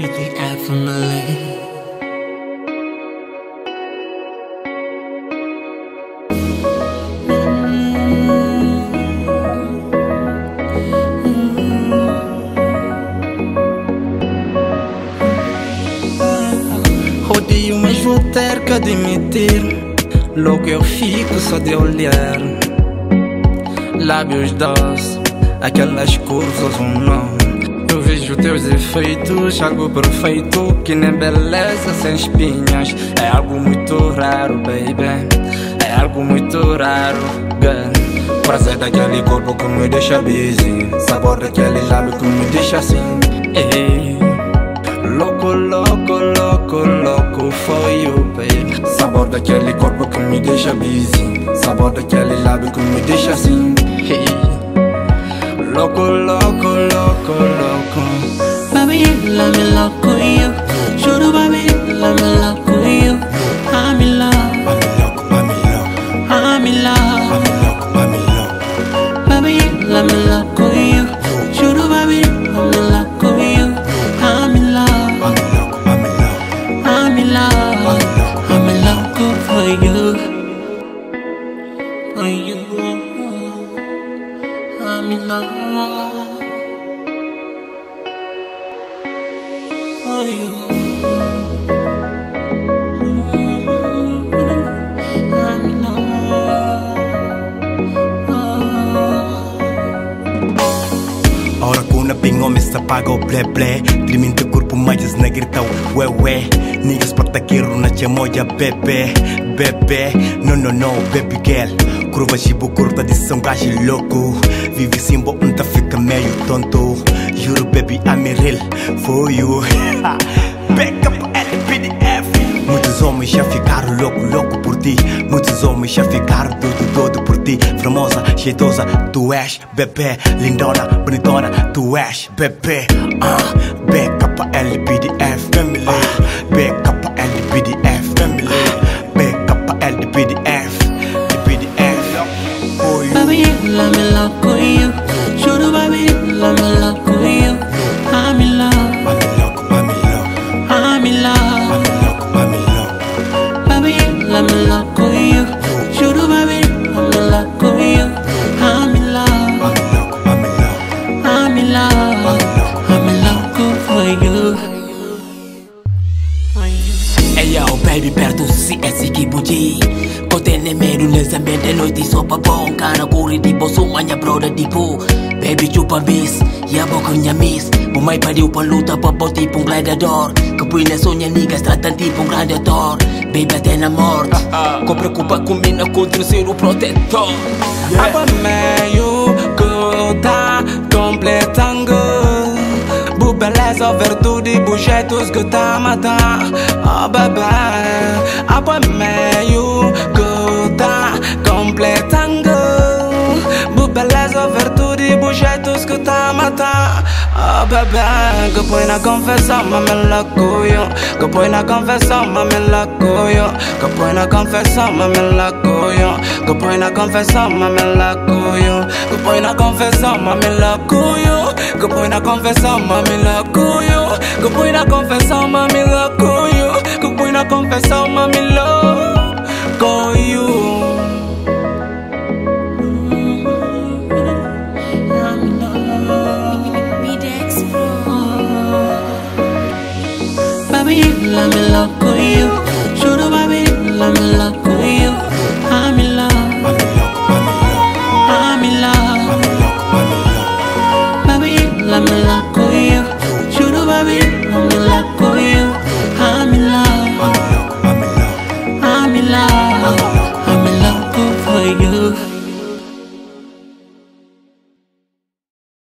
BTF family. Odeio, mas vou ter que admitir. Logo eu fico só de olhar. Lábios doces, aquelas curvas ou não. Eu vejo teus efeitos, algo perfeito que nem beleza sem espinhas. É algo muito raro, baby. É algo muito raro, girl. Prazer daquele corpo que me deixa busy. Sabor daquele lábio que me deixa assim. Ei. Louco, louco, louco, louco for you, baby Sabor daquele corpo que me deixa busy Sabor daquele lábio que me deixa assim hey. Louco, louco, I'm in love with you. Show the baby, I'm in love with you. I'm in love. I'm in love. I'm in love. I'm in love. Baby, I'm in love with you. Show the baby, I'm in love with you. I'm in love. I'm in love. I'm in love. I'm in love with you. For you. I'm in love. Pingome sa pago ble ble. Trimin të kur për majtës në girtau we. We Niggas për të kiru në bebe Bebe, no no no baby girl. Kurva shi bukur të disëm ka shi loku simbo në të fika me ju Juro baby I'm real for you. Back up LPDF Muitos homens já ficaram louco, louco por ti. Muitos homens já ficaram doido, doido por ti. Formosa, jeitosa, tu és bebê. Lindona, bonitona, tu és bebê. Uh, BKLPDF Family BKLPDF baby perto se é se si esiki buji kotene meru leza noite noiti sopa bom kana kuri dipo sumanya broda tipo baby chupa bis E a boca nha ya boku nyamis bumai pra upaluta papo um gladiador Que põe na sonha sonya nigas tipo um gladiador baby até na morte ko preocupa combina contra ser o protetor yeah. Aba meio que tá completando Bu beleza verdu j'ai tout ce que t'as matin Oh baba Après mais you que t'as complet tango Bubelez o vertudi tout ce que t'as matin Oh baba Que point na confession Mame la couillon Que point na confession Mame la couillon Que point na confession Mame la couillon Que point na confession Mame la couillon Que point na confession Mame la couillon Que point na confession Mame la couillon Que pueda confesar, mami, love Call you Que pueda confesar, mami, love con you. Baby, you love me, love con you.